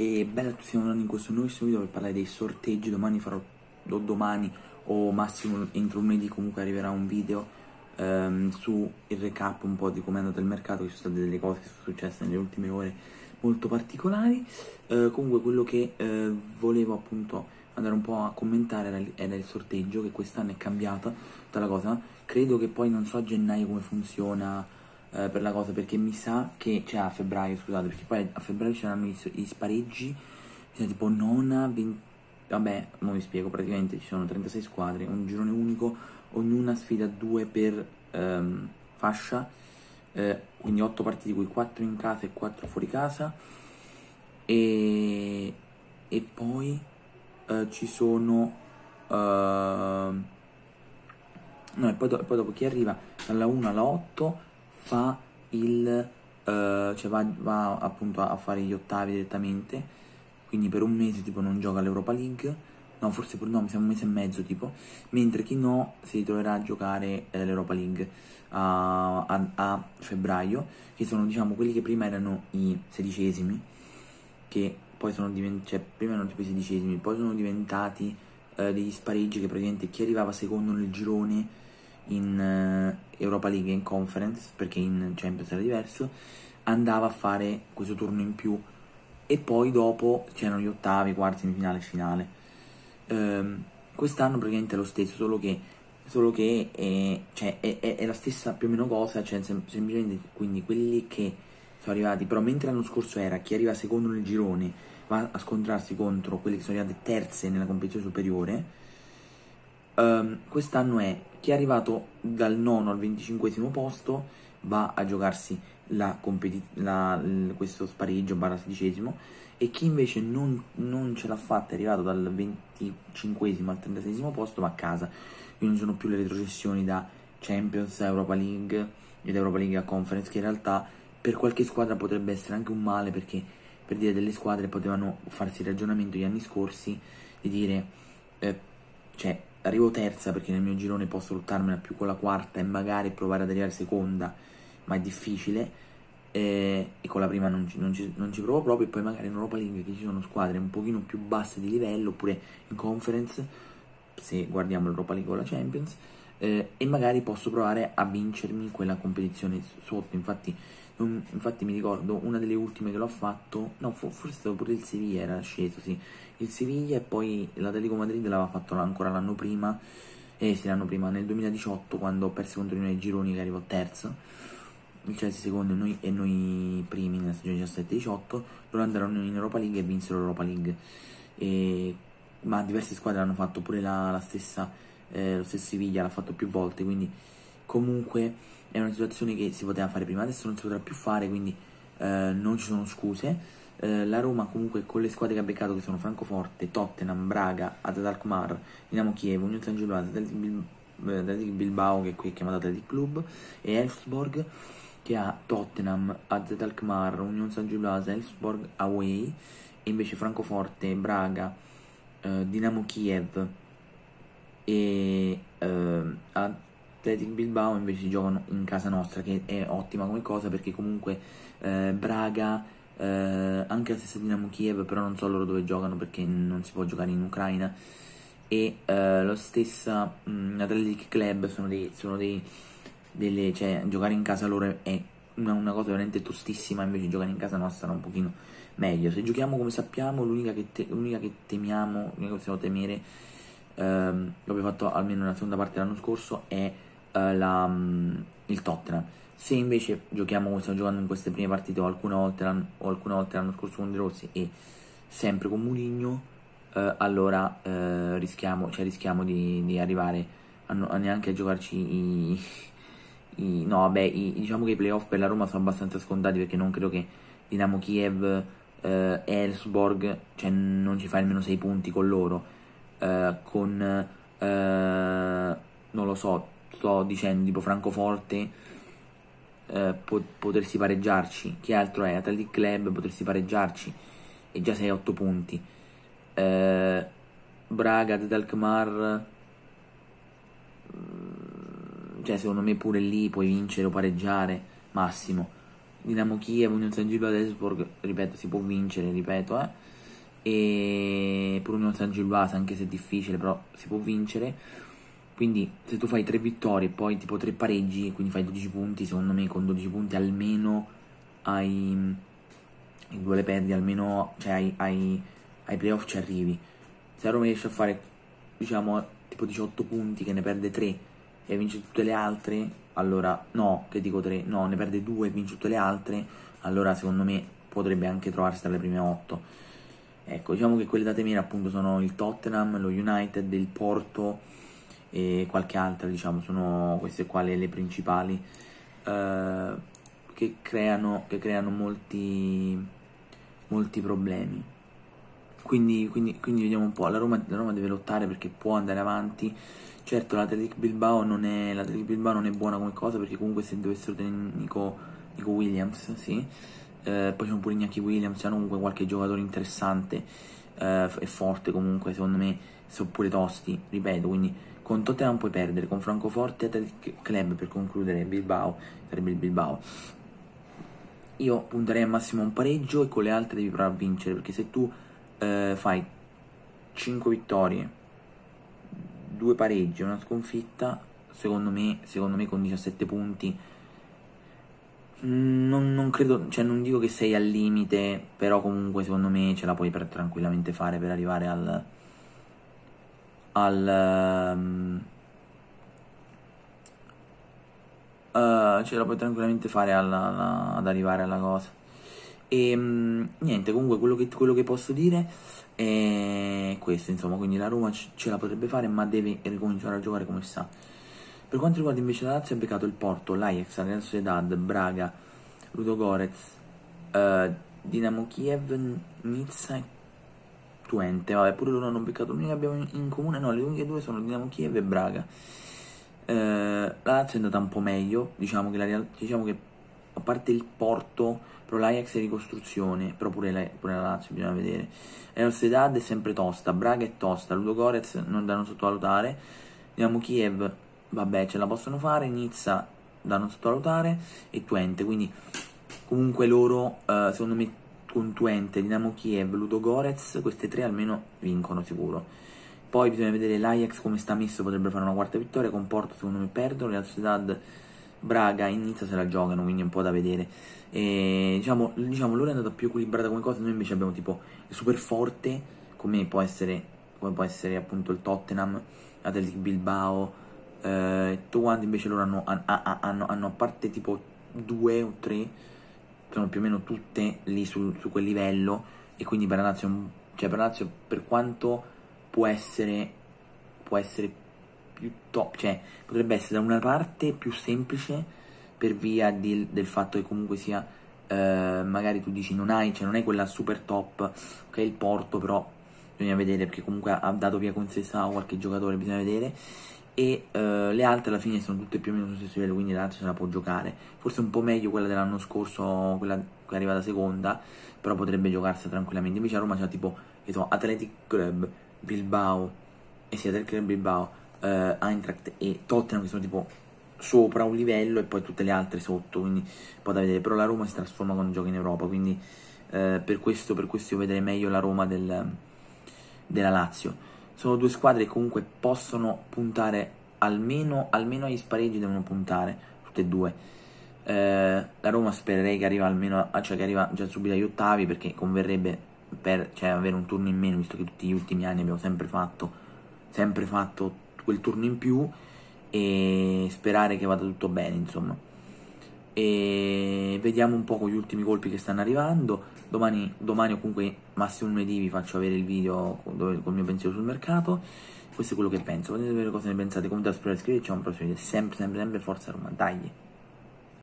e bella a tutti in questo nuovissimo video per parlare dei sorteggi, domani farò o domani o massimo entro lunedì comunque arriverà un video ehm, su il recap un po' di come è andato il mercato, ci sono state delle cose che sono successe nelle ultime ore molto particolari, eh, comunque quello che eh, volevo appunto andare un po' a commentare era, era il sorteggio che quest'anno è cambiata tutta la cosa, credo che poi non so a gennaio come funziona eh, per la cosa perché mi sa che, cioè a febbraio scusate, perché poi a febbraio c'erano i, i spareggi, cioè tipo nona, 20, vabbè, non vi spiego, praticamente ci sono 36 squadre, un girone unico, ognuna sfida due per ehm, fascia, eh, quindi 8 partite, cui 4 in casa e 4 fuori casa, e, e poi eh, ci sono... Uh, no, e poi, do, poi dopo chi arriva? Dalla 1 alla 8 fa il uh, cioè va, va, appunto a fare gli ottavi direttamente quindi per un mese tipo non gioca all'Europa League no forse per no mi sembra un mese e mezzo tipo mentre chi no si ritroverà a giocare eh, l'Europa League a, a, a, febbraio che sono diciamo quelli che prima erano i sedicesimi che poi sono diventati cioè prima erano tipo i sedicesimi poi sono diventati eh, degli spareggi che praticamente chi arrivava secondo nel girone in uh, Europa League e in Conference, perché in Champions era diverso, andava a fare questo turno in più e poi dopo c'erano gli ottavi, quarti, semifinale e finale. Um, quest'anno praticamente è lo stesso, solo che, solo che è, cioè, è, è, è, la stessa più o meno cosa, cioè sem semplicemente quindi quelli che sono arrivati, però mentre l'anno scorso era chi arriva secondo nel girone va a scontrarsi contro quelli che sono arrivati terze nella competizione superiore, um, quest'anno è chi è arrivato dal nono al venticinquesimo posto va a giocarsi la la, questo spareggio barra sedicesimo e chi invece non, non ce l'ha fatta è arrivato dal venticinquesimo al trentaseiesimo posto va a casa. Quindi non sono più le retrocessioni da Champions, Europa League ed Europa League a Conference che in realtà per qualche squadra potrebbe essere anche un male perché per dire delle squadre potevano farsi il ragionamento gli anni scorsi di dire eh, cioè arrivo terza perché nel mio girone posso lottarmela più con la quarta e magari provare ad arrivare seconda, ma è difficile. E, e con la prima non ci, non, ci, non ci, provo proprio. E poi magari in Europa League che ci sono squadre un pochino più basse di livello, oppure in conference, se guardiamo l'Europa League o la Champions. Eh, e magari posso provare a vincermi quella competizione sotto. Infatti, non, infatti mi ricordo una delle ultime che l'ho fatto, no, forse stato pure il Sevilla, era sceso, sì. Il Sevilla e poi l'Atletico Madrid l'aveva fatto ancora l'anno prima, eh sì, l'anno prima, nel 2018 quando perse contro i noi gironi che arrivò terzo, il Chelsea secondo e noi, e noi primi nella stagione 17-18, loro andarono in Europa League e vinsero l'Europa League. E, ma diverse squadre hanno fatto pure la, la stessa, eh, lo stesso Sevilla, l'ha fatto più volte, quindi comunque è una situazione che si poteva fare prima, adesso non si potrà più fare, quindi eh, non ci sono scuse. Eh, la Roma comunque con le squadre che ha beccato che sono Francoforte, Tottenham, Braga, Atletico Alkmaar, Dinamo Chievo, Union San Giuliano, Athletic Bilbao che qui è chiamato Athletic Club e Elfsborg che ha Tottenham, Atletico Alkmaar, Union San Giuliano, Elfsborg away e invece Francoforte, Braga, eh, Dinamo Kiev e eh, Athletic Bilbao invece giocano in casa nostra, che è ottima come cosa perché comunque eh, Braga, eh, anche la stessa Dinamo Kiev, però non so loro dove giocano perché non si può giocare in Ucraina, e eh, lo stesso mm, Athletic Club sono dei, sono dei delle, cioè giocare in casa loro è una, una, cosa veramente tostissima, invece giocare in casa nostra è un pochino meglio. Se giochiamo come sappiamo, l'unica che, te, l'unica che temiamo, l'unica che possiamo temere, ehm, l'abbiamo fatto almeno nella seconda parte dell'anno scorso, è eh, la, mm, il Tottenham. Se invece giochiamo come stiamo giocando in queste prime partite o alcune volte, o alcune volte l'anno scorso con De Rossi e sempre con Mourinho, eh, allora eh, rischiamo, cioè rischiamo di, di arrivare a, a, neanche a giocarci i, i no vabbè i, diciamo che i playoff per la Roma sono abbastanza scontati perché non credo che Dinamo Kiev eh, Elsborg cioè non ci fa nemmeno 6 punti con loro eh, con eh, non lo so sto dicendo tipo Francoforte eh, po- potersi pareggiarci chi altro è? Athletic Club potersi pareggiarci e già sei a 8 punti eh, Braga, Zedalkmar mm, cioè secondo me pure lì puoi vincere o pareggiare massimo Dinamo Kiev, Union San Gilloise, ripeto, si può vincere, ripeto, eh. E pure Union San Gilloise, anche se è difficile, però si può vincere. Quindi se tu fai tre vittorie e poi tipo tre pareggi, quindi fai 12 punti, secondo me con 12 punti almeno ai, ai due le perdi, almeno cioè ai, ai, ai playoff ci arrivi. Se Roma riesce a fare, diciamo, tipo 18 punti, che ne perde 3 e vince tutte le altre, allora no, che dico 3, no, ne perde 2 e vince tutte le altre, allora secondo me potrebbe anche trovarsi tra le prime 8. Ecco, diciamo che quelle date mire appunto sono il Tottenham, lo United, il Porto e qualche altra, diciamo, sono queste qua le, le principali eh, che creano, che creano molti, molti problemi. Quindi, quindi, quindi, vediamo un po', la Roma, la Roma, deve lottare perché può andare avanti. Certo l'Atletic Bilbao Bilbao non è buona come cosa perché comunque se dovessero tenere Nico, Nico Williams, sì. Eh, poi c'è pure Iñaki Williams, hanno comunque qualche giocatore interessante eh, e forte comunque, secondo me sono pure tosti, ripeto, quindi con Tottenham puoi perdere, con Francoforte e Athletic Club per concludere Bilbao, sarebbe il Bilbao. Io punterei al massimo un pareggio e con le altre devi provare a vincere, perché se tu eh, fai 5 vittorie, 2 pareggi e una sconfitta, secondo me, secondo me con 17 punti non, non, credo, cioè non dico che sei al limite, però comunque secondo me ce la puoi per, tranquillamente fare per arrivare al, al um, uh, ce la puoi tranquillamente fare alla, alla, ad arrivare alla cosa. E um, niente, comunque quello che, quello che, posso dire è questo, insomma, quindi la Roma ce la potrebbe fare, ma deve ricominciare a giocare come sta. Per quanto riguarda invece la Lazio, ha beccato il Porto, l'Ajax, la Real Sociedad, Braga, Ludo Gorez, uh, Dinamo Kiev, Nizza e Twente, vabbè, pure loro hanno beccato l'unica che abbiamo in comune, no, le uniche due sono Dinamo Kiev e Braga. Eh, la Lazio è andata un po' meglio, diciamo che, la, diciamo che a parte il Porto, però l'Ajax è ricostruzione, però pure la, pure la Lazio bisogna vedere. La Sociedad è sempre tosta, Braga è tosta, Ludo Gorez non da non sottovalutare, Dinamo Kiev, vabbè, ce la possono fare, Nizza da non sottovalutare e Twente, quindi comunque loro, eh, secondo me con Twente, Dinamo Kiev, Ludo Gorez, queste tre almeno vincono sicuro. Poi bisogna vedere l'Ajax come sta messo, potrebbe fare una quarta vittoria, con Porto secondo me perdono, Real Sociedad, Braga inizia se la giocano, quindi è un po' da vedere. E, diciamo, diciamo, loro è andata più equilibrata come cosa, noi invece abbiamo tipo super forte, come può essere, come può essere appunto il Tottenham, Athletic Bilbao, eh, tutto invece loro hanno, hanno, hanno a parte tipo due o tre sono più o meno tutte lì su, su quel livello. E quindi per la Lazio, cioè per per quanto può essere, può essere più top, cioè potrebbe essere da una parte più semplice per via di, del fatto che comunque sia eh, magari tu dici non hai, cioè non è quella super top che è il Porto però bisogna vedere perché comunque ha dato via con sé qualche giocatore bisogna vedere e uh, le altre alla fine sono tutte più o meno sullo stesso livello, quindi la Lazio se la può giocare. Forse un po' meglio quella dell'anno scorso, quella che è arrivata seconda, però potrebbe giocarsela tranquillamente. Invece a Roma c'è tipo so, Athletic Club, Bilbao, e eh sì, Club Bilbao, uh, Eintracht e Tottenham che sono tipo sopra un livello e poi tutte le altre sotto, quindi un po' da vedere. Però la Roma si trasforma quando gioca in Europa, quindi uh, per, questo, per questo io vedrei meglio la Roma del, della Lazio sono due squadre che comunque possono puntare almeno, almeno agli spareggi devono puntare tutte e due. Eh, la Roma spererei che arriva almeno cioè che arriva già subito agli ottavi perché converrebbe per cioè, avere un turno in meno visto che tutti gli ultimi anni abbiamo sempre fatto sempre fatto quel turno in più e sperare che vada tutto bene insomma. E vediamo un po' gli ultimi colpi che stanno arrivando. Domani, domani o comunque massimo lunedì vi faccio avere il video con, con il mio pensiero sul mercato questo è quello che penso. Potete vedere cosa ne pensate commentate, iscriverci a un prossimo video sempre sempre sempre forza Roma dai